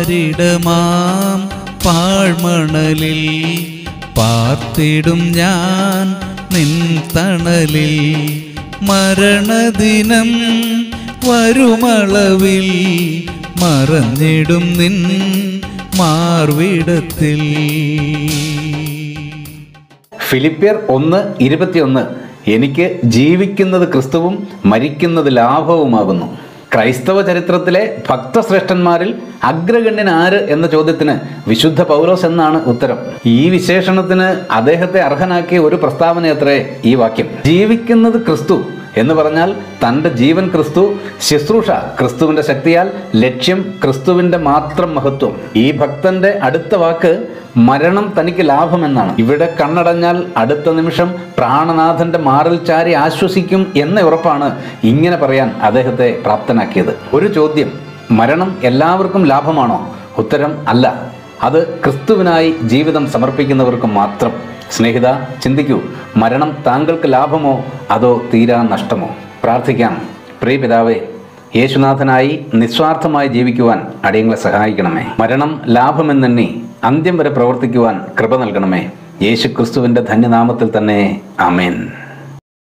പാരിടമാം പാഴ്മണലിൽ? പാർത്തിടും ഞാൻ നിൻ തണലിൽ. മരണദിനം വരുമളവിൽ മറഞ്ഞിടും നിൻ മാർവിടത്തിൽ. ഫിലിപ്പിയർ ഒന്ന് ഇരുപത്തിയൊന്ന് എനിക്ക് ജീവിക്കുന്നത് ക്രിസ്തുവും മരിക്കുന്നത് ലാഭവുമാകുന്നു. ക്രൈസ്തവ ചരിത്രത്തിലെ ഭക്തശ്രേഷ്ഠന്മാരിൽ അഗ്രഗണ്യൻ ആര് എന്ന ചോദ്യത്തിന് വിശുദ്ധ പൗലോസ് എന്നാണ് ഉത്തരം. ഈ വിശേഷണത്തിന് അദ്ദേഹത്തെ അർഹനാക്കിയ ഒരു പ്രസ്താവനയത്രേ ഈ വാക്യം. ജീവിക്കുന്നത് ക്രിസ്തു എന്ന് പറഞ്ഞാൽ തന്റെ ജീവൻ ക്രിസ്തു ശുശ്രൂഷ ക്രിസ്തുവിന്റെ ശക്തിയാൽ ലക്ഷ്യം ക്രിസ്തുവിന്റെ മാത്രം മഹത്വം. ഈ ഭക്തന്റെ അടുത്ത വാക്ക് മരണം തനിക്ക് ലാഭമെന്നാണ്. ഇവിടെ കണ്ണടഞ്ഞാൽ അടുത്ത നിമിഷം പ്രാണനാഥന്റെ മാറിൽ ചാരി ആശ്വസിക്കും എന്ന ഉറപ്പാണ് ഇങ്ങനെ പറയാൻ അദ്ദേഹത്തെ പ്രാപ്തനാക്കിയത്. ഒരു ചോദ്യം മരണം എല്ലാവർക്കും ലാഭമാണോ? ഉത്തരം അല്ല. അത് ക്രിസ്തുവിനായി ജീവിതം സമർപ്പിക്കുന്നവർക്ക് മാത്രം. സ്നേഹിത ചിന്തിക്കൂ. മരണം താങ്കൾക്ക് ലാഭമോ? അതോ തീരാ നഷ്ടമോ? പ്രാർത്ഥിക്കാം. പ്രിയപിതാവേ യേശുനാഥനായി നിസ്വാർത്ഥമായി ജീവിക്കുവാൻ അടിയങ്ങളെ സഹായിക്കണമേ. മരണം ലാഭമെന്നെണ്ണി അന്ത്യം വരെ പ്രവർത്തിക്കുവാൻ കൃപ നൽകണമേ. യേശു ക്രിസ്തുവിന്റെ ധന്യനാമത്തിൽ തന്നെ. ആമേൻ.